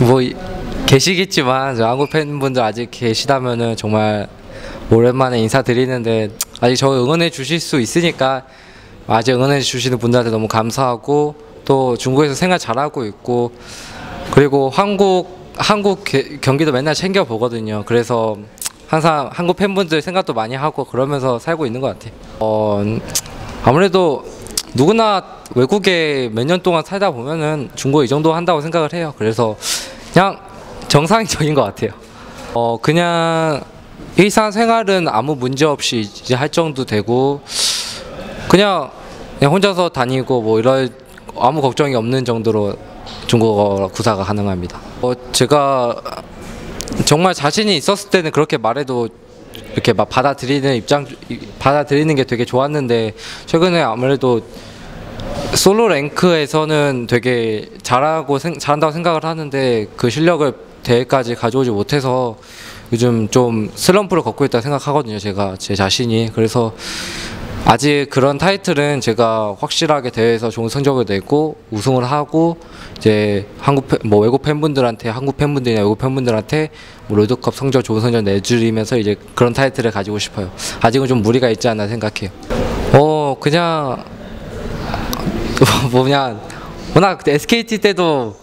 뭐 이- 계시겠지만 저 한국 팬분들 아직 계시다면은 정말 오랜만에 인사드리는데 아직 저 응원해 주실 수 있으니까 아직 응원해 주시는 분들한테 너무 감사하고 또 중국에서 생활 잘하고 있고 그리고 한국 한국 게- 경기도 맨날 챙겨 보거든요. 그래서 항상 한국 팬분들 생각도 많이 하고 그러면서 살고 있는 것 같아요. 어, 아무래도 누구나 외국에 몇 년 동안 살다 보면은 중국 이 정도 한다고 생각을 해요. 그래서 그냥 정상적인 것 같아요. 어 그냥 일상생활은 아무 문제 없이 이제 할 정도 되고 그냥 그냥 혼자서 다니고 뭐 이럴 아무 걱정이 없는 정도로 중국어 구사가 가능합니다. 어 제가 정말 자신이 있었을 때는 그렇게 말해도 이렇게 막 받아들이는 입장 받아들이는 게 되게 좋았는데 최근에 아무래도 솔로 랭크에서는 되게 잘하고 생, 잘한다고 생각을 하는데 그 실력을 대회까지 가져오지 못해서 요즘 좀 슬럼프를 걷고 있다 생각하거든요. 제가 제 자신이 그래서 아직 그런 타이틀은 제가 확실하게 대회에서 좋은 성적을 내고 우승을 하고 이제 한국 팬- 뭐 외국 팬분들한테 한국 팬분들이나 외국 팬분들한테 뭐 롤드컵 성적 좋은 성적 내주면서 이제 그런 타이틀을 가지고 싶어요. 아직은 좀 무리가 있지 않나 생각해요. 어 그냥 뭐 그냥 워낙 SKT 때도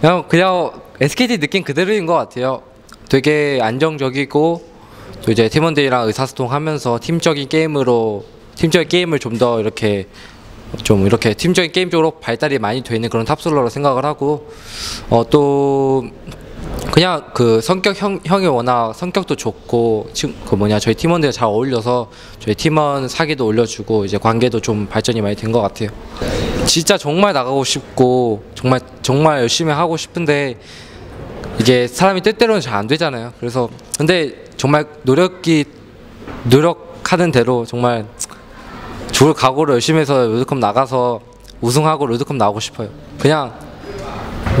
그냥 그냥 SKT 느낌 그대로인 것 같아요. 되게 안정적이고 또 이제 팀원들이랑 의사소통하면서 팀적인 게임으로 팀적인 게임을 좀 더 이렇게 좀 이렇게 팀적인 게임 쪽으로 발달이 많이 돼 있는 그런 탑솔러로 생각을 하고 어 또 그냥 그 성격 형, 형이 워낙 성격도 좋고 친- 그 뭐냐 저희 팀원들 잘 어울려서 저희 팀원 사기도 올려주고 이제 관계도 좀 발전이 많이 된 것 같아요. 진짜 정말 나가고 싶고 정말 정말 열심히 하고 싶은데 이게 사람이 뜻대로는 잘 안 되잖아요. 그래서 근데 정말 노력이 노력하는 대로 정말 죽을 각오로 열심히 해서 롤드컵 나가서 우승하고 롤드컵 나오고 싶어요. 그냥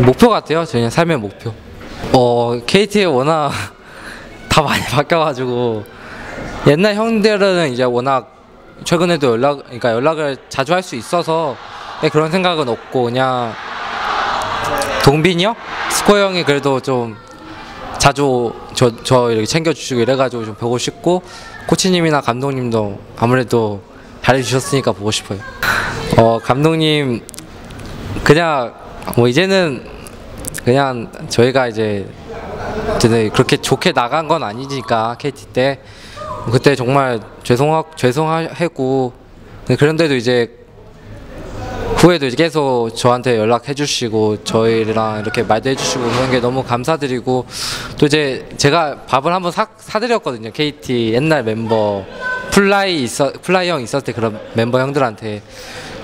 목표 같아요. 제 그냥 삶의 목표. 어 KT에 워낙 다 많이 바뀌어가지고 옛날 형들은 이제 워낙 최근에도 연락 그러니까 연락을 자주 할 수 있어서 네, 그런 생각은 없고 그냥 동빈이 형, 스코 형이 그래도 좀 자주 저, 저 이렇게 챙겨주시고 이래가지고 좀 보고 싶고 코치님이나 감독님도 아무래도 잘해주셨으니까 보고 싶어요. 어 감독님 그냥 뭐 이제는 그냥 저희가 이제 그렇게 좋게 나간 건 아니니까 KT 때. 그때 정말 죄송하 죄송하고 그런데도 이제 후에도 계속 저한테 연락해 주시고 저희랑 이렇게 말도 해 주시고 그런 게 너무 감사드리고 또 이제 제가 밥을 한번 사, 사드렸거든요. KT 옛날 멤버 플라이 있어 플라이 형 있었을 때 그런 멤버 형들한테.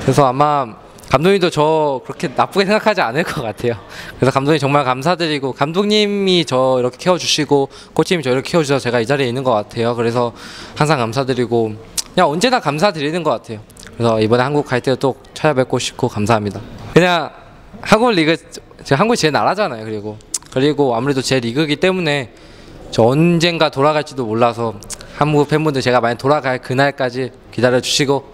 그래서 아마 감독님도 저 그렇게 나쁘게 생각하지 않을 것 같아요. 그래서 감독님 정말 감사드리고 감독님이 저 이렇게 키워주시고 코치님이 저 이렇게 키워주셔서 제가 이 자리에 있는 것 같아요. 그래서 항상 감사드리고 그냥 언제나 감사드리는 것 같아요. 그래서 이번에 한국 갈 때도 또 찾아뵙고 싶고 감사합니다. 그냥 한국 리그 제가 한국이 제 나라잖아요. 그리고 그리고 아무래도 제 리그이기 때문에 저 언젠가 돌아갈지도 몰라서 한국 팬분들 제가 만약 돌아갈 그날까지 기다려 주시고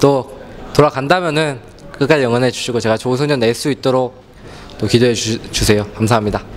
또 돌아간다면은 끝까지 응원해 주시고 제가 좋은 소년 낼수 있도록 또 기도해 주, 주세요. 감사합니다.